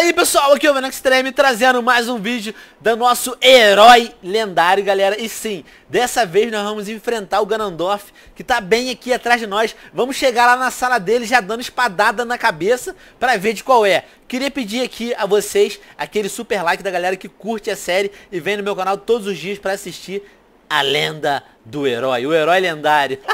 Fala aí pessoal, aqui é o Venom Extreme trazendo mais um vídeo do nosso herói lendário galera. E sim, dessa vez nós vamos enfrentar o Ganondorf que tá bem aqui atrás de nós. Vamos chegar lá na sala dele já dando espadada na cabeça pra ver de qual é. Queria pedir aqui a vocês aquele super like da galera que curte a série e vem no meu canal todos os dias pra assistir a lenda do herói, o herói lendário.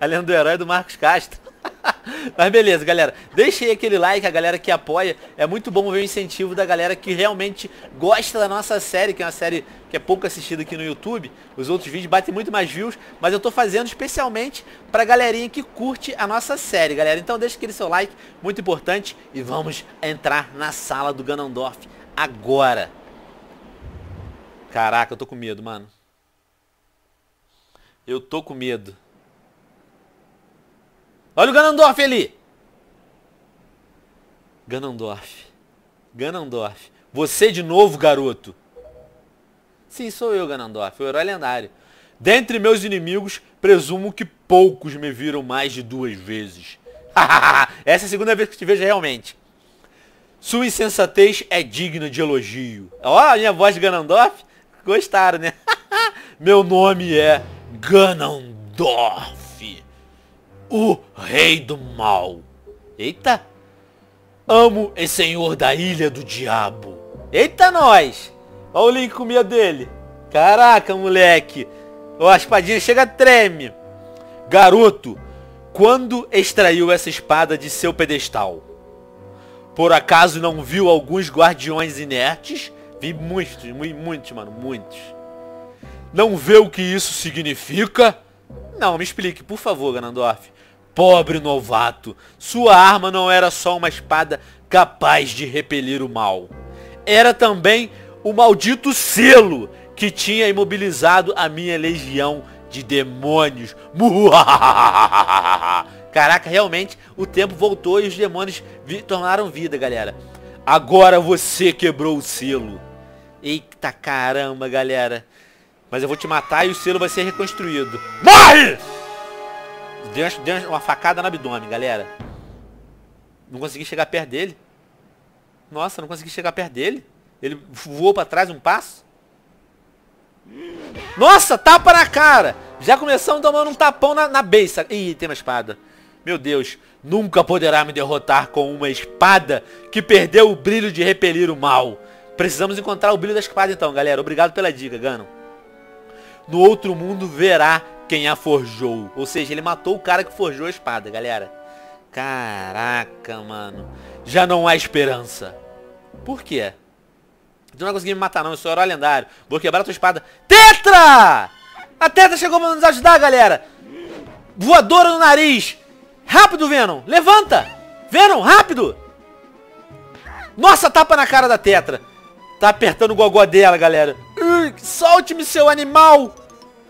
A lenda do herói do Marcos Castro Mas beleza, galera. Deixe aquele like, a galera que apoia. É muito bom ver o incentivo da galera que realmente gosta da nossa série, que é uma série que é pouco assistida aqui no YouTube. Os outros vídeos batem muito mais views, mas eu tô fazendo especialmente pra galerinha que curte a nossa série, galera. Então deixa aquele seu like, muito importante. E vamos entrar na sala do Ganondorf agora. Caraca, eu tô com medo, mano. Eu tô com medo. Olha o Ganondorf ali. Ganondorf. Ganondorf. Você de novo, garoto. Sim, sou eu, Ganondorf, o herói lendário. Dentre meus inimigos, presumo que poucos me viram mais de duas vezes. Essa é a segunda vez que te vejo realmente. Sua insensatez é digna de elogio. Ó, a minha voz de Ganondorf. Gostaram, né? Meu nome é Ganondorf o rei do mal. Eita! Amo e senhor da ilha do diabo. Eita nós! Olha o link com medo dele. Caraca, moleque. Ó, a espadinha chega treme. Garoto, quando extraiu essa espada de seu pedestal? Por acaso não viu alguns guardiões inertes? Vi muitos, muitos, mano, muitos. Não vê o que isso significa? Não, me explique, por favor, Ganondorf. Pobre novato, sua arma não era só uma espada capaz de repelir o mal. Era também o maldito selo que tinha imobilizado a minha legião de demônios. Caraca, realmente o tempo voltou e os demônios vi tornaram vida, galera. Agora você quebrou o selo. Eita caramba, galera. Mas eu vou te matar e o selo vai ser reconstruído. Morre! Deu, deu uma facada no abdômen, galera. Não consegui chegar perto dele. Nossa, não consegui chegar perto dele. Ele voou pra trás um passo. Nossa, tapa na cara. Já começamos tomando um tapão na, na beça. Ih, tem uma espada. Meu Deus, nunca poderá me derrotar com uma espada que perdeu o brilho de repelir o mal. Precisamos encontrar o brilho da espada então, galera. Obrigado pela dica, Gano. No outro mundo verá quem a forjou. Ou seja, ele matou o cara que forjou a espada, galera. Caraca, mano. Já não há esperança. Por quê? Tu não vai conseguir me matar não, eu sou herói lendário. Vou quebrar a tua espada. Tetra! A Tetra chegou pra nos ajudar, galera. Voadora no nariz. Rápido, Venom. Levanta. Venom, rápido. Nossa, tapa na cara da Tetra. Tá apertando o gogó dela, galera. Solte-me, seu animal.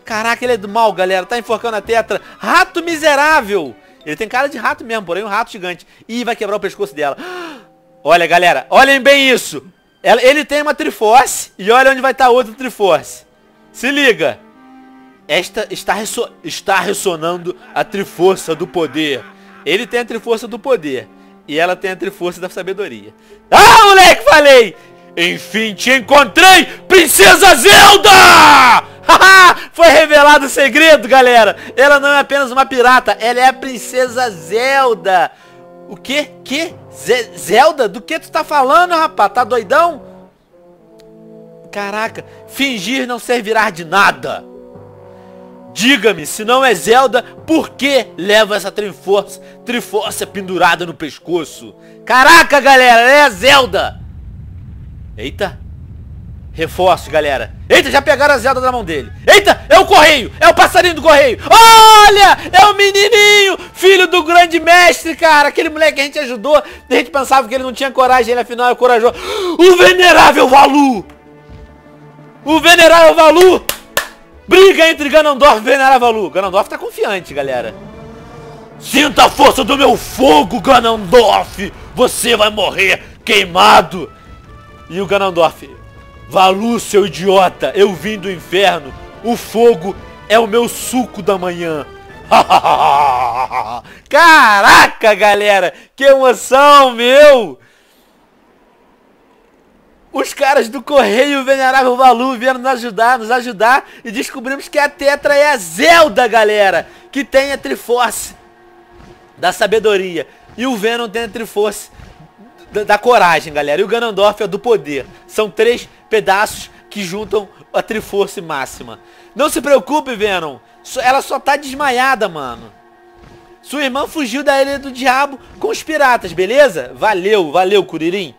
Caraca, ele é do mal, galera. Tá enforcando a tetra. Rato miserável. Ele tem cara de rato mesmo, porém um rato gigante. Ih, vai quebrar o pescoço dela. Olha, galera. Olhem bem isso. Ele tem uma Triforce. E olha onde vai estar outra Triforce. Se liga. Esta está, resso está ressonando a Triforça do Poder. Ele tem a Triforça do Poder. E ela tem a Triforça da Sabedoria. Ah, moleque, falei! Enfim, te encontrei, Princesa Zelda! Foi revelado o segredo, galera. Ela não é apenas uma pirata, ela é a princesa Zelda. O que? Que? Z Zelda? Do que tu tá falando, rapaz? Tá doidão? Caraca, fingir não servirá de nada. Diga-me, se não é Zelda, por que leva essa Triforce, Triforce pendurada no pescoço? Caraca, galera, é a Zelda! Eita! Reforço, galera. Eita, já pegaram a Zelda da mão dele. Eita, é o correio. É o passarinho do correio. Olha, é o menininho. Filho do grande mestre, cara. Aquele moleque que a gente ajudou. A gente pensava que ele não tinha coragem. Ele afinal é corajoso. O venerável Valu. O venerável Valu. Briga entre Ganondorf e venerável Valu. Ganondorf tá confiante, galera. Sinta a força do meu fogo, Ganondorf. Você vai morrer queimado. E o Ganondorf, Valu, seu idiota, eu vim do inferno. O fogo é o meu suco da manhã. Caraca, galera, que emoção, meu! Os caras do Correio Venerável Valu vieram nos ajudar, nos ajudar e descobrimos que a Tetra é a Zelda, galera, que tem a Triforce da sabedoria e o Venom tem a Triforce da, da coragem, galera. E o Ganondorf é do poder. São três pedaços que juntam a Triforce máxima. Não se preocupe, Venom. Ela só tá desmaiada, mano. Sua irmã fugiu da Ilha do Diabo com os piratas, beleza? Valeu, valeu, Curirim.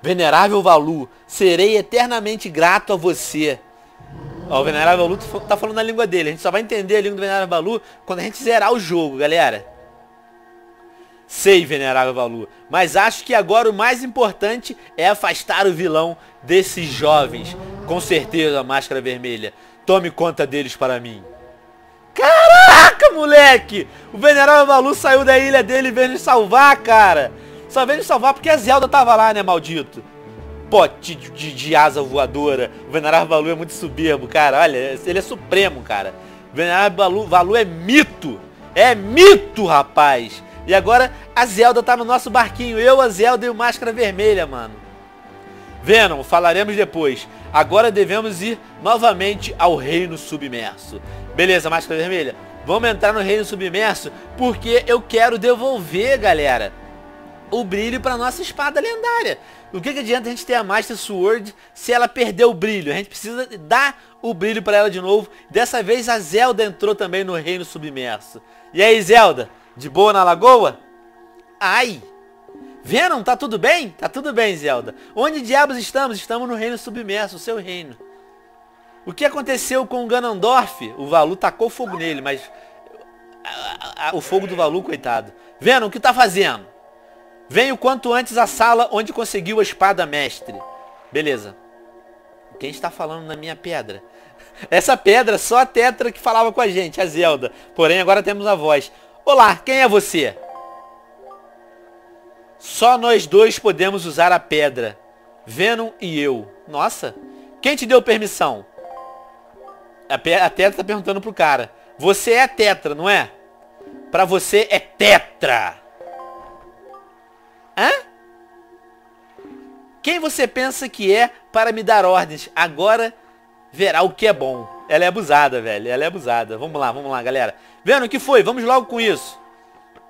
Venerável Valu, serei eternamente grato a você. Ó, o Venerável Valu tá falando a língua dele. A gente só vai entender a língua do Venerável Valu quando a gente zerar o jogo, galera. Sei, Venerável Valu, mas acho que agora o mais importante é afastar o vilão desses jovens. Com certeza, Máscara Vermelha. Tome conta deles para mim. Caraca, moleque! O Venerável Valu saiu da ilha dele e veio nos salvar, cara. Só veio nos salvar porque a Zelda tava lá, né, maldito? Pote de, de, de asa voadora. O Venerável Valu é muito soberbo, cara. Olha, ele é supremo, cara. O Venerável Valu, Valu é mito. É mito, rapaz. E agora a Zelda tá no nosso barquinho. Eu, a Zelda e o Máscara Vermelha, mano. Venom, falaremos depois. Agora devemos ir novamente ao Reino Submerso. Beleza, Máscara Vermelha? Vamos entrar no Reino Submerso porque eu quero devolver, galera, o brilho para nossa espada lendária. O que, que adianta a gente ter a Master Sword se ela perder o brilho? A gente precisa dar o brilho para ela de novo. Dessa vez a Zelda entrou também no Reino Submerso. E aí, Zelda? De boa na lagoa? Ai! Venom, tá tudo bem? Tá tudo bem, Zelda. Onde diabos estamos? Estamos no reino submerso, o seu reino. O que aconteceu com o Ganondorf? O Valu tacou fogo nele, mas... O fogo do Valu, coitado. Venom, o que tá fazendo? Venha o quanto antes à sala onde conseguiu a espada mestre. Beleza. Quem está falando na minha pedra? Essa pedra, só a Tetra que falava com a gente, a Zelda. Porém, agora temos a voz. Olá, quem é você? Só nós dois podemos usar a pedra. Venom e eu. Nossa, quem te deu permissão? A, a Tetra tá perguntando pro cara. Você é Tetra, não é? Pra você é Tetra. Hã? Quem você pensa que é para me dar ordens? Agora verá o que é bom. Ela é abusada, velho. Ela é abusada. Vamos lá, vamos lá, galera. Vendo o que foi? Vamos logo com isso.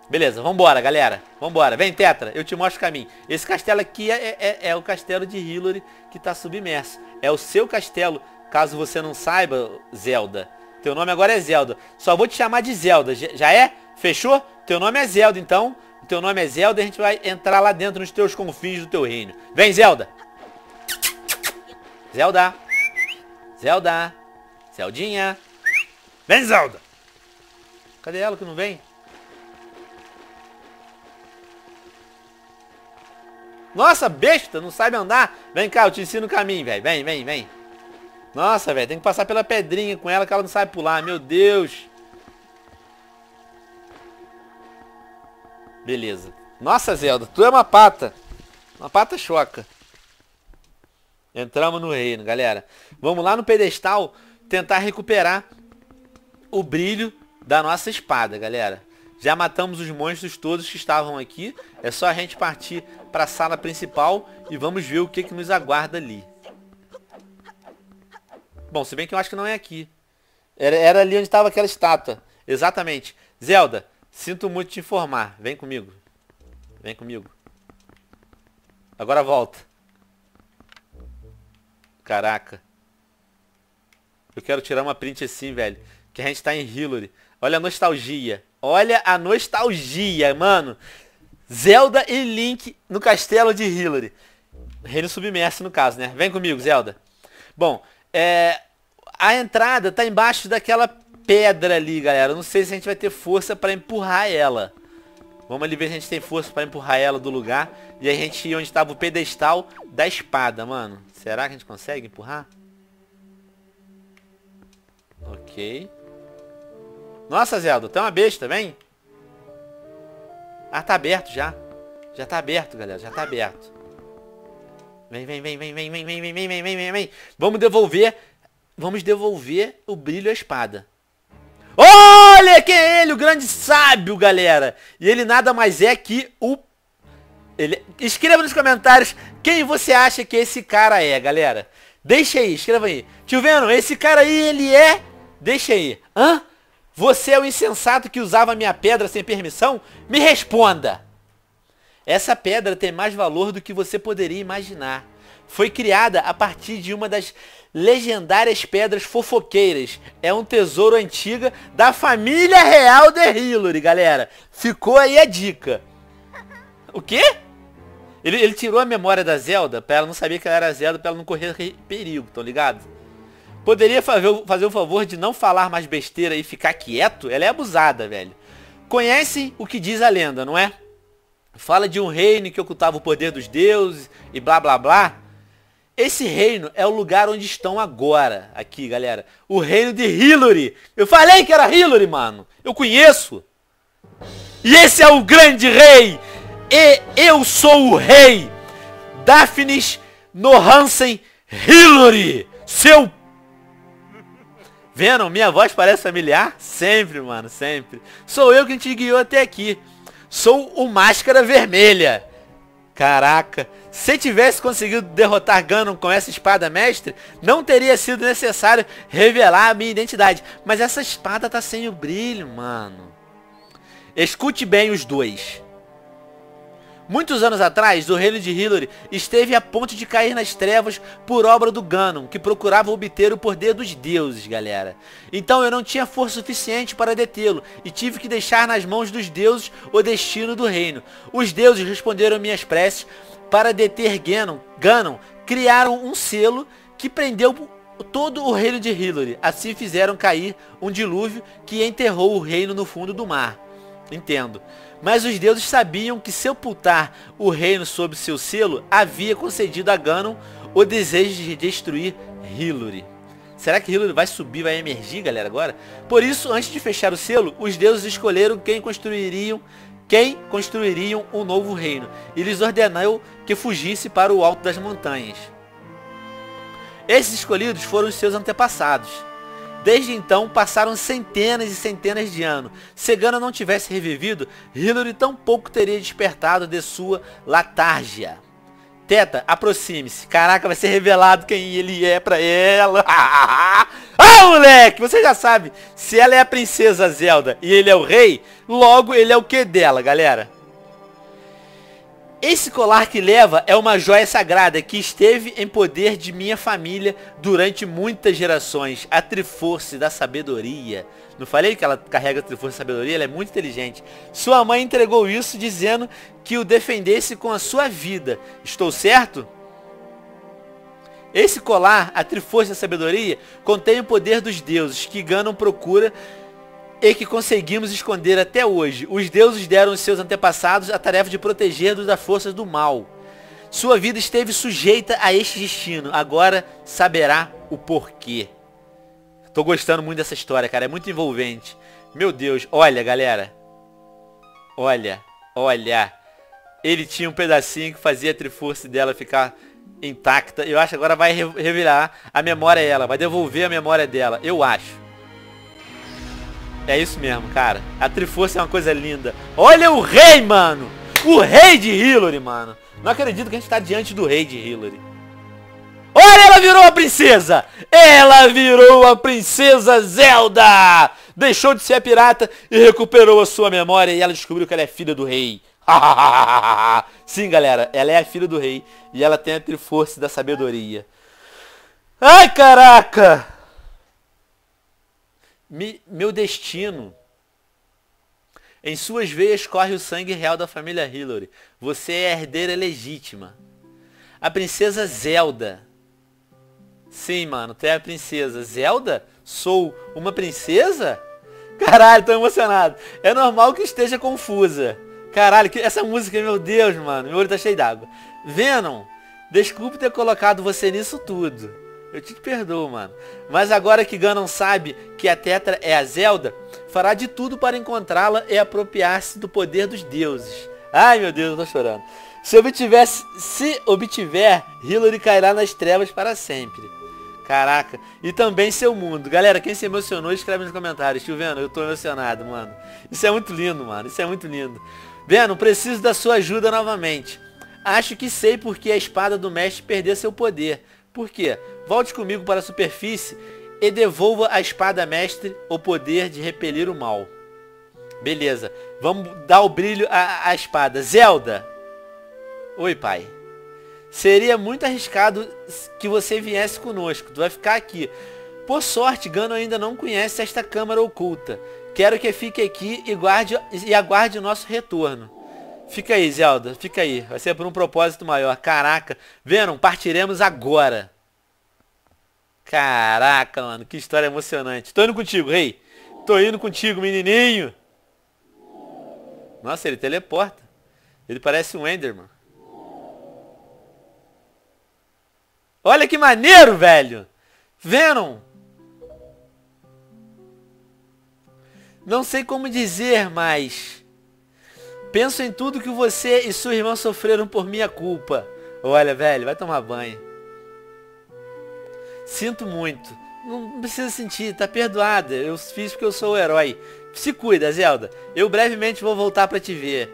Beleza, vambora, galera. Vambora. Vem, Tetra, eu te mostro o caminho. Esse castelo aqui é, é, é o castelo de Hillary que está submerso. É o seu castelo, caso você não saiba, Zelda. Teu nome agora é Zelda. Só vou te chamar de Zelda. Já é? Fechou? Teu nome é Zelda, então. Teu nome é Zelda e a gente vai entrar lá dentro nos teus confins do teu reino. Vem, Zelda. Zelda. Zelda. Zeldinha. Vem, Zelda. Cadê ela que não vem? Nossa, besta, não sabe andar. Vem cá, eu te ensino o caminho, velho. Vem, vem, vem. Nossa, velho, tem que passar pela pedrinha com ela que ela não sabe pular. Meu Deus. Beleza. Nossa, Zelda, tu é uma pata. Uma pata choca. Entramos no reino, galera. Vamos lá no pedestal tentar recuperar o brilho da nossa espada, galera. Já matamos os monstros todos que estavam aqui. É só a gente partir para a sala principal e vamos ver o que, que nos aguarda ali. Bom, se bem que eu acho que não é aqui. Era, era ali onde estava aquela estátua. Exatamente. Zelda, sinto muito te informar. Vem comigo. Vem comigo. Agora volta. Caraca. Eu quero tirar uma print assim, velho. Que a gente tá em Hillary. Olha a nostalgia. Olha a nostalgia, mano. Zelda e Link no castelo de Hillary. Reino submerso no caso, né? Vem comigo, Zelda. Bom, é, a entrada tá embaixo daquela pedra ali, galera. Não sei se a gente vai ter força para empurrar ela. Vamos ali ver se a gente tem força para empurrar ela do lugar. E a gente ir onde estava o pedestal da espada, mano. Será que a gente consegue empurrar? Ok. Nossa, Zelda, tem uma besta, vem. Ah, tá aberto já. Já tá aberto, galera, já tá aberto. Vem, vem, vem, vem, vem, vem, vem, vem, vem, vem, vem, vem, vem. Vamos devolver, vamos devolver o brilho à espada. Olha quem é ele, o grande sábio, galera. E ele nada mais é que o... Ele... Escreva nos comentários quem você acha que esse cara é, galera. Deixa aí, escreva aí. Tio Venom, esse cara aí, ele é... Deixa aí. Hã? Você é o insensato que usava minha pedra sem permissão? Me responda. Essa pedra tem mais valor do que você poderia imaginar. Foi criada a partir de uma das legendárias pedras fofoqueiras. É um tesouro antiga da família real de Hillary, galera. Ficou aí a dica. O quê? Ele, ele tirou a memória da Zelda pra ela não saber que ela era Zelda, pra ela não correr perigo, tão ligado? Poderia fazer, o favor de não falar mais besteira e ficar quieto? Ela é abusada, velho. Conhecem o que diz a lenda, não é? Fala de um reino que ocultava o poder dos deuses e blá blá blá. Esse reino é o lugar onde estão agora, aqui, galera. O reino de Hillary. Eu falei que era Hillary, mano. Eu conheço. E esse é o grande rei. E eu sou o rei. Daphnis Nohansen Hillary. Seu... Venom, minha voz parece familiar? Sempre, mano, sempre. Sou eu quem te guiou até aqui. Sou o Máscara Vermelha. Caraca. Se tivesse conseguido derrotar Ganon com essa espada mestre, não teria sido necessário revelar a minha identidade. Mas essa espada tá sem o brilho, mano. Escute bem os dois. Muitos anos atrás, o reino de Hillary esteve a ponto de cair nas trevas por obra do Ganon, que procurava obter o poder dos deuses, galera. Então eu não tinha força suficiente para detê-lo, e tive que deixar nas mãos dos deuses o destino do reino. Os deuses responderam minhas preces para deter Ganon, Ganon criaram um selo que prendeu todo o reino de Hillary. Assim fizeram cair um dilúvio que enterrou o reino no fundo do mar. Entendo. Mas os deuses sabiam que sepultar o reino sob seu selo havia concedido a Ganon o desejo de destruir Hillary. Será que Hillary vai subir, vai emergir, galera, agora? Por isso, antes de fechar o selo, os deuses escolheram quem construiriam quem construiriam um novo reino. E lhes ordenou que fugisse para o alto das montanhas. Esses escolhidos foram os seus antepassados. Desde então, passaram centenas e centenas de anos. Se Gana não tivesse revivido, Hillary tampouco teria despertado de sua latárgia. Teta, aproxime-se. Caraca, vai ser revelado quem ele é pra ela. ah, moleque! Você já sabe. Se ela é a princesa Zelda e ele é o rei, logo ele é o que dela, galera? Esse colar que leva é uma joia sagrada que esteve em poder de minha família durante muitas gerações. A Triforce da Sabedoria. Não falei que ela carrega a Triforce da Sabedoria? Ela é muito inteligente. Sua mãe entregou isso dizendo que o defendesse com a sua vida. Estou certo? Esse colar, a Triforce da Sabedoria, contém o poder dos deuses que Ganon procura e que conseguimos esconder até hoje. Os deuses deram aos seus antepassados a tarefa de proteger-nos das forças do mal. Sua vida esteve sujeita a este destino. Agora saberá o porquê. Tô gostando muito dessa história, cara. É muito envolvente. Meu Deus. Olha, galera. Olha. Olha. Ele tinha um pedacinho que fazia a Triforce dela ficar intacta. Eu acho que agora vai revelar a memória dela. Vai devolver a memória dela. Eu acho. É isso mesmo, cara. A Triforce é uma coisa linda. Olha o rei, mano! O rei de Hillary, mano. Não acredito que a gente tá diante do rei de Hillary. Olha, ela virou a princesa! Ela virou a princesa Zelda! Deixou de ser a pirata e recuperou a sua memória e ela descobriu que ela é filha do rei. Sim, galera, ela é a filha do rei e ela tem a Triforce da sabedoria. Ai, caraca! Me, meu destino. Em suas veias corre o sangue real da família Hillary. Você é herdeira legítima. A princesa Zelda. Sim, mano, tu é a princesa. Zelda? Sou uma princesa? Caralho, tô emocionado. É normal que esteja confusa. Caralho, que essa música, meu Deus, mano. Meu olho tá cheio d'água. Venom, desculpe ter colocado você nisso tudo. Eu te perdoo, mano. Mas agora que Ganon sabe que a Tetra é a Zelda, fará de tudo para encontrá-la e apropriar-se do poder dos deuses. Ai, meu Deus, eu tô chorando. Se obtiver, se obtiver, Hillary cairá nas trevas para sempre. Caraca. E também seu mundo. Galera, quem se emocionou, escreve nos comentários. Tio Vendo, eu tô emocionado, mano. Isso é muito lindo, mano. Isso é muito lindo. Vendo, preciso da sua ajuda novamente. Acho que sei porque a espada do mestre perdeu seu poder. Por quê? Volte comigo para a superfície e devolva a espada mestre o poder de repelir o mal. Beleza. Vamos dar o brilho à, à espada. Zelda. Oi, pai. Seria muito arriscado que você viesse conosco. Tu vai ficar aqui. Por sorte, Gano ainda não conhece esta câmara oculta. Quero que fique aqui e, guarde, e aguarde o nosso retorno. Fica aí, Zelda. Fica aí. Vai ser por um propósito maior. Caraca. Venom, partiremos agora. Caraca, mano. Que história emocionante. Tô indo contigo, rei. Tô indo contigo, menininho. Nossa, ele teleporta. Ele parece um Enderman. Olha que maneiro, velho. Venom. Não sei como dizer, mas... Penso em tudo que você e sua irmã sofreram por minha culpa. Olha, velho, vai tomar banho. Sinto muito. Não precisa sentir, tá perdoada. Eu fiz porque eu sou o herói. Se cuida, Zelda. Eu brevemente vou voltar para te ver.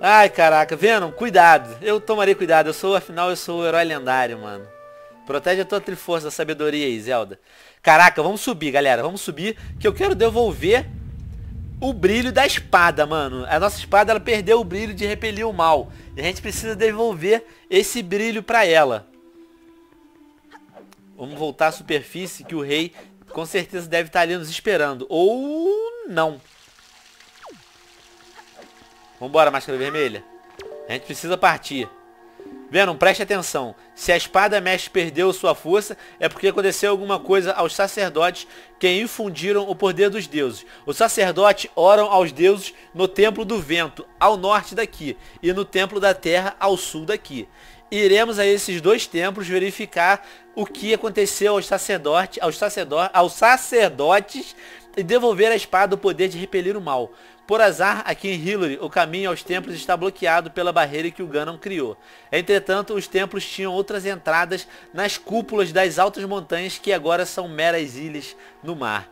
Ai, caraca, Venom, cuidado. Eu tomarei cuidado. Eu sou, afinal, eu sou o herói lendário, mano. Protege a tua triforça da sabedoria aí, Zelda. Caraca, vamos subir, galera. Vamos subir, que eu quero devolver o brilho da espada, mano. A nossa espada, ela perdeu o brilho de repelir o mal. E a gente precisa devolver esse brilho pra ela. Vamos voltar à superfície que o rei com certeza deve estar ali nos esperando. Ou não. Vambora, máscara vermelha. A gente precisa partir. Venom, preste atenção. Se a espada mestre perdeu sua força, é porque aconteceu alguma coisa aos sacerdotes que infundiram o poder dos deuses. Os sacerdotes oram aos deuses no templo do vento, ao norte daqui, e no templo da terra, ao sul daqui iremos a esses dois templos verificar o que aconteceu aos sacerdotes, aos sacerdotes, aos sacerdotes e devolver a espada o poder de repelir o mal. Por azar, aqui em Hillary, o caminho aos templos está bloqueado pela barreira que o Ganon criou. Entretanto, os templos tinham outras entradas nas cúpulas das altas montanhas que agora são meras ilhas no mar.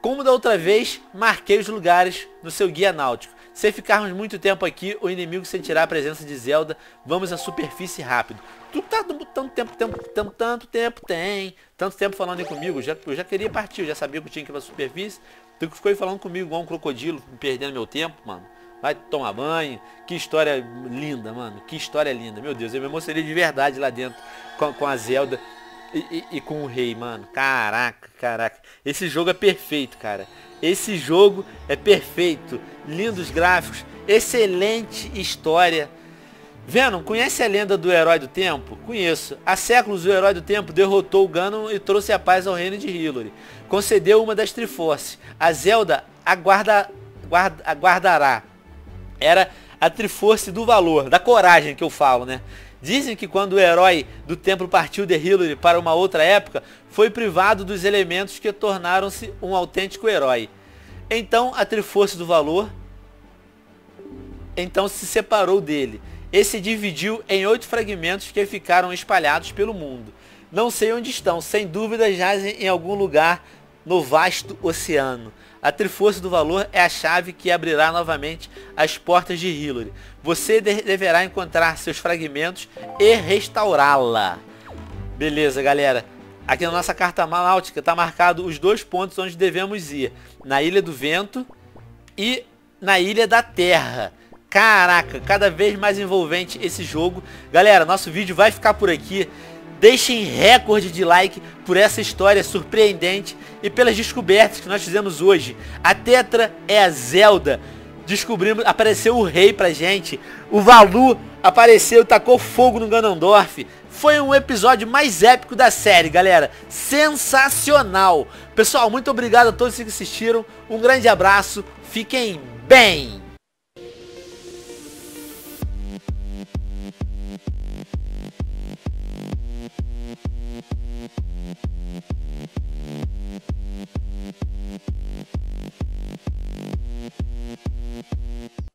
Como da outra vez, marquei os lugares no seu guia náutico. Se ficarmos muito tempo aqui, o inimigo sentirá a presença de Zelda. Vamos à superfície rápido. Tu tá tanto tempo, tanto, tanto tempo tem. Tanto tempo falando comigo. Já, eu já queria partir, eu já sabia que eu tinha que ir pra superfície. Tu ficou aí falando comigo igual um crocodilo, perdendo meu tempo, mano. Vai tomar banho. Que história linda, mano. Que história linda. Meu Deus, eu me emocionei de verdade lá dentro com, com a Zelda e, e, e com o rei, mano. Caraca, caraca. Esse jogo é perfeito, cara. Esse jogo é perfeito. Lindos gráficos, excelente história. Venom, conhece a lenda do Herói do Tempo? Conheço. Há séculos o Herói do Tempo derrotou o Ganon e trouxe a paz ao reino de Hillary. Concedeu uma das Triforces. A Zelda aguarda, guarda, aguardará. Era a Triforce do valor, da coragem que eu falo, né? Dizem que quando o herói do templo partiu de Hillary para uma outra época, foi privado dos elementos que tornaram-se um autêntico herói. Então a Triforce do Valor então se separou dele e se dividiu em oito fragmentos que ficaram espalhados pelo mundo. Não sei onde estão, sem dúvida jazem em algum lugar no vasto oceano. A Triforce do Valor é a chave que abrirá novamente as portas de Hillary. Você de deverá encontrar seus fragmentos e restaurá-la. Beleza, galera. Aqui na nossa carta náutica está marcado os dois pontos onde devemos ir. Na Ilha do Vento e na Ilha da Terra. Caraca, cada vez mais envolvente esse jogo. Galera, nosso vídeo vai ficar por aqui. Deixem recorde de like por essa história surpreendente e pelas descobertas que nós fizemos hoje. A Tetra é a Zelda. Descobrimos, apareceu o rei pra gente. O Valu apareceu, tacou fogo no Ganondorf. Foi um episódio mais épico da série, galera. Sensacional. Pessoal, muito obrigado a todos que assistiram. Um grande abraço. Fiquem bem. Thank you.